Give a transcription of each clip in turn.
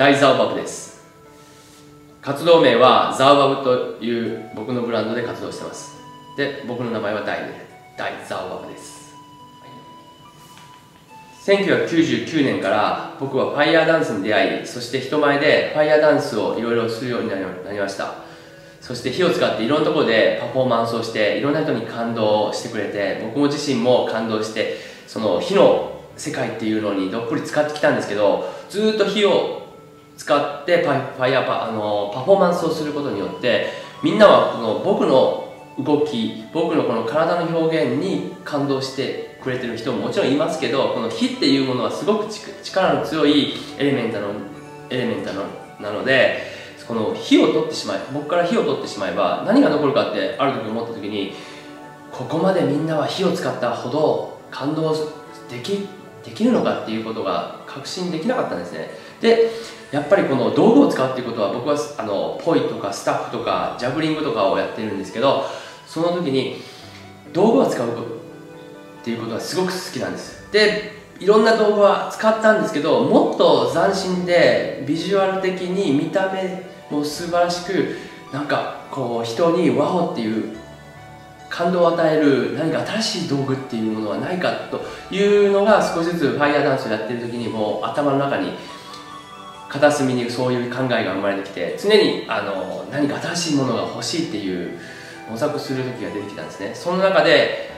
大ザオバブです。活動名はザオバブという僕のブランドで活動してます。で僕の名前は大大ザオバブです。1999年から僕はファイヤーダンスに出会いそして人前でファイヤーダンスをいろいろするようになりました。そして火を使っていろんなところでパフォーマンスをしていろんな人に感動してくれて僕も自身も感動してその火の世界っていうのにどっぷり使ってきたんですけどずっと火を使ってファイヤーパあのパフォーマンスをすることによってみんなはこの僕の動き僕のこの体の表現に感動してくれてる人ももちろんいますけどこの火っていうものはすごく力の強いエレメントのエレメントなのでこの火を取ってしまい僕から火を取ってしまえば何が残るかってある時思った時にここまでみんなは火を使ったほど感動できできるのかっていうことが確信できなかったんですね。でやっぱりこの道具を使うっていうことは僕はあのポイとかスタッフとかジャグリングとかをやってるんですけどその時に道具を使うっていうことはすごく好きなんです。でいろんな道具は使ったんですけどもっと斬新でビジュアル的に見た目も素晴らしくなんかこう人にワオっていう感動を与える何か新しい道具っていうものはないかというのが少しずつファイヤーダンスをやってる時にもう頭の中に片隅にそういう考えが生まれてきて常にあの何か新しいものが欲しいっていう模索する時が出てきたんですね。その中で、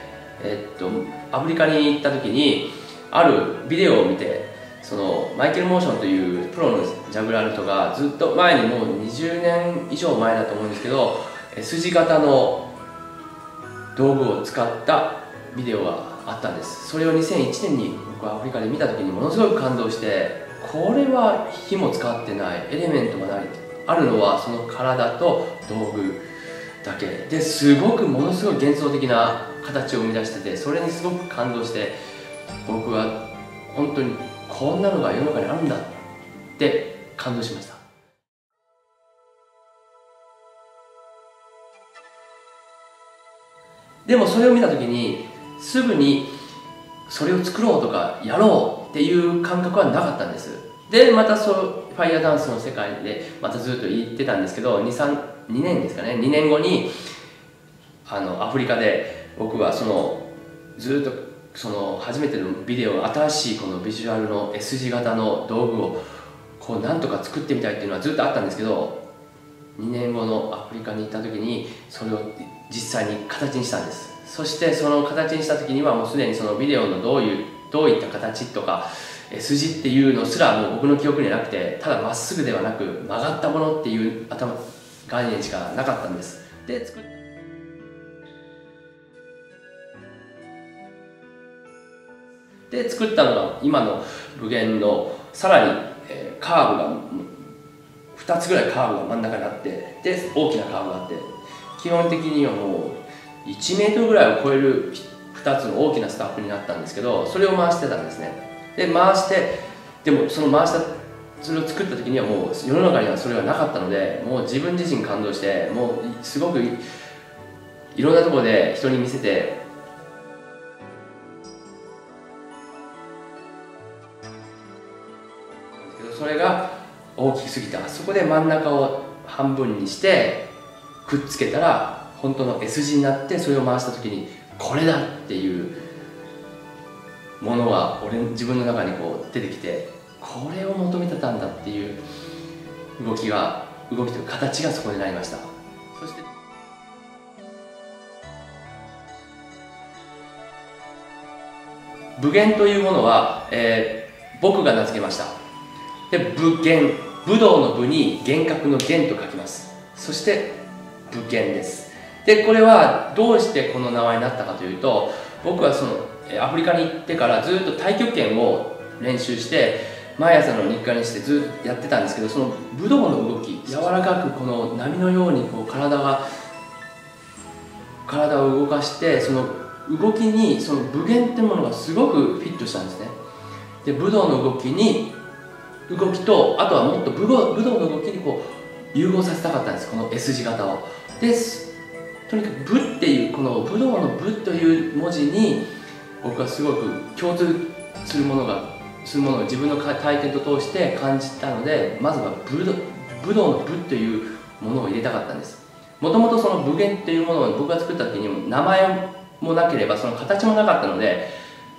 えっと、アフリカに行った時にあるビデオを見てそのマイケル・モーションというプロのジャグラーの人がずっと前にもう20年以上前だと思うんですけど筋型の道具を使ったビデオがあったんです。それを2001年に僕はアフリカで見た時にものすごく感動してこれは火も使ってないエレメントがないあるのはその体と道具。だけ。ですごくものすごい幻想的な形を生み出しててそれにすごく感動して僕は本当にこんなのが世の中にあるんだって感動しました。でもそれを見た時にすぐにそれを作ろうとかやろうっていう感覚はなかったんです。でまたそうファイヤーダンスの世界でまたずっと言ってたんですけど2 2年ですかね。2年後にあのアフリカで僕はそのずっとその初めてのビデオ新しいこのビジュアルの S 字型の道具をこうなんとか作ってみたいっていうのはずっとあったんですけど2年後のアフリカに行った時にそれを実際に形にしたんです。そしてその形にした時にはもうすでにそのビデオのどういうどういった形とか筋っていうのすらもう僕の記憶にはなくてただまっすぐではなく曲がったものっていう頭概念しかなかったんです。で作っで作ったのが今の武弦のさらに、カーブが2つぐらいカーブが真ん中にあってで大きなカーブがあって基本的にはもう1メートルぐらいを超える2つの大きなスタッフになったんですけどそれを回してたんですね。で回してでもその回したそれを作った時にはもう世の中にはそれがなかったのでもう自分自身感動してもうすごくいろんなところで人に見せてそれが大きすぎた。そこで真ん中を半分にしてくっつけたら本当の S 字になってそれを回した時にこれだっていうものが俺自分の中にこう出てきてこれを求めてたんだっていう動きが動きという形がそこになりました。そして武言というものは、えー、僕が名付けました。で武言武道の武に幻覚の幻と書きます。そして武言です。でこれはどうしてこの名前になったかというと僕はそのアフリカに行ってからずっと太極拳を練習して毎朝の日課にしてずっとやってたんですけどその武道の動き柔らかくこの波のようにこう体が体を動かしてその動きにその武言ってものがすごくフィットしたんですね。で武道の動きに動きとあとはもっと武道武道の動きにこう融合させたかったんです。この S 字型を。でとにかく「武」っていうこの武道の「武」という文字に僕はすごく共通するものがするものを自分の体験と通して感じたのでまずは武道武道の「武」というものを入れたかったんです。もともとその武言っていうものを僕が作った時に名前もなければその形もなかったので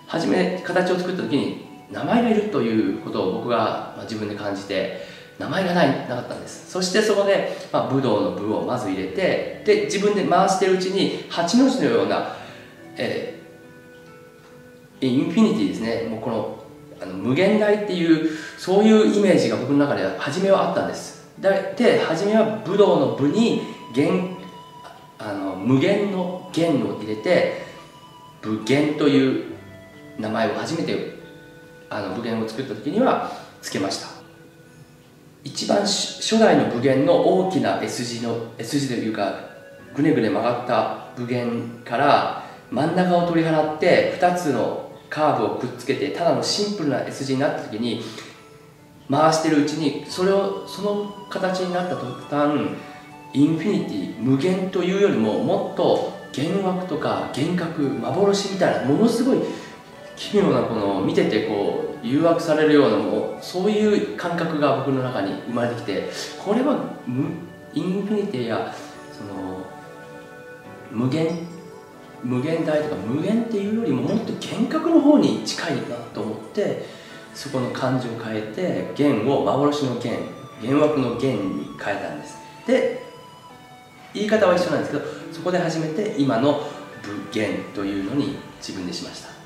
初め形を作った時に名前がいるということを僕が自分で感じて名前がないなかったんです。そしてそこで、まあ、武道の武をまず入れてで自分で回してるうちに8の字のような、えー、インフィニティですね。もうこのあの無限大っていうそういうイメージが僕の中では初めはあったんです。で初めは武道の武に弦あの無限の弦を入れて武弦という名前を初めてあの武弦を作った時にはつけました。一番初代の武弦の大きな S 字の S 字というかぐねぐね曲がった武弦から真ん中を取り払って2つのカーブをくっつけてただのシンプルな S 字になった時に回してるうちにそれをその形になった途端インフィニティ無限というよりももっと幻惑とか幻覚幻みたいなものすごい奇妙なこの見ててこう誘惑されるようなもうそういう感覚が僕の中に生まれてきてこれはインフィニティやその無限無限大とか無限っていうよりももっと幻覚の方に近いなと思ってそこの漢字を変えて弦を幻の弦幻惑の弦に変えたんです。で言い方は一緒なんですけどそこで初めて今の無限というのに自分でしました。